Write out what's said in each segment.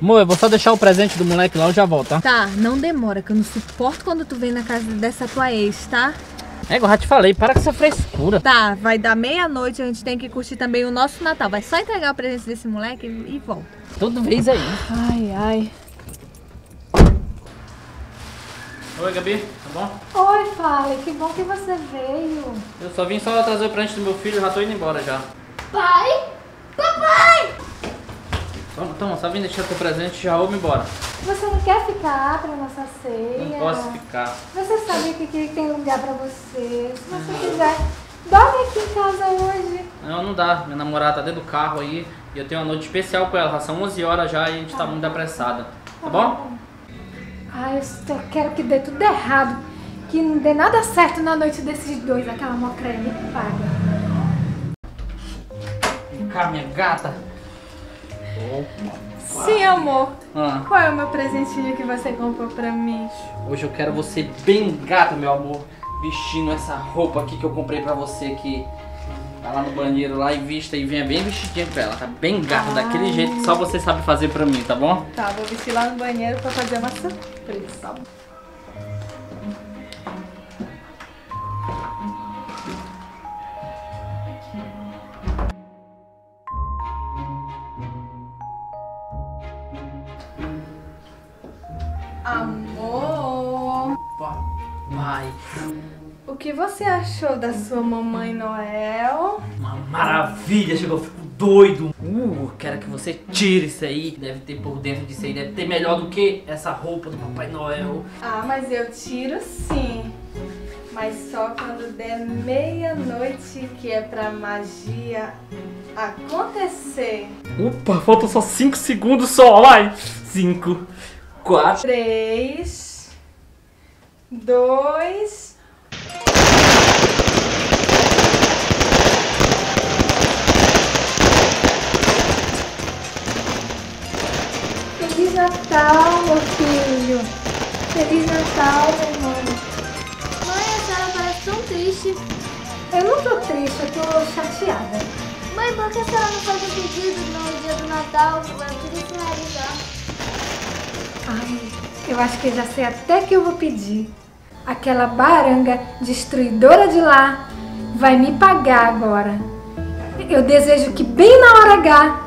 Amor, eu vou só deixar o presente do moleque lá, eu já volto, tá? Tá, não demora, que eu não suporto quando tu vem na casa dessa tua ex, tá? É, eu já te falei, para com essa frescura. Tá, vai dar meia-noite, a gente tem que curtir também o nosso Natal. Vai só entregar o presente desse moleque e volta. Toda vez aí. Ai, ai. Oi, Gabi, tá bom? Oi, Fale, que bom que você veio. Eu só vim só trazer o presente do meu filho, já tô indo embora já. Pai? Toma, toma, só vim deixar teu presente já vou embora. Você não quer ficar pra nossa ceia? Não posso ficar. Você sabe que aqui tem lugar pra você. Se você quiser, dorme aqui em casa hoje. Não, não dá. Minha namorada tá dentro do carro aí e eu tenho uma noite especial com ela. Já são 11 horas já e a gente tá muito apressada. Tá bom? Ai, eu só quero que dê tudo errado. Que não dê nada certo na noite desses dois. Aquela mocreia me paga. Vem cá, minha gata. Sim, amor. Ah, Qual é o meu presentinho que você comprou pra mim? hoje eu quero você bem gata, meu amor. Vestindo essa roupa aqui que eu comprei pra você aqui. Vai lá no banheiro lá e vista e venha bem vestidinha pra ela. Tá bem gata, daquele jeito que só você sabe fazer pra mim, tá bom? Tá, vou vestir lá no banheiro pra fazer uma surpresa. Amor, Papai, o que você achou da sua mamãe Noel? uma maravilha, chegou, fico doido. Uh, quero que você tire isso aí. Deve ter por dentro disso aí, deve ter melhor do que essa roupa do Papai Noel. Ah, mas eu tiro sim. Mas só quando der meia-noite, que é pra magia acontecer. Opa, faltam só 5 segundos só, vai. 5, 4. Três, dois. Feliz Natal, meu filho. Feliz Natal, meu mãe. Mãe, a senhora parece tão triste. Eu não tô triste, eu tô chateada. Mãe, por que a senhora não faz um pedido no dia do Natal tudo se realizar? Ai, eu acho que já sei até que eu vou pedir. Aquela baranga destruidora de lá vai me pagar agora. Eu desejo que bem na hora H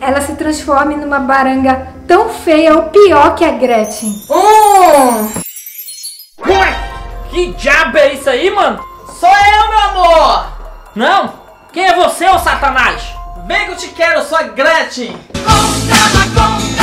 ela se transforme numa baranga tão feia ou pior que a Gretchen. Ué, que diabo é isso aí, mano? Sou eu, meu amor! Não! Quem é você, ô satanás? Vem que eu te quero, eu sou a Gretchen! Conta, conta,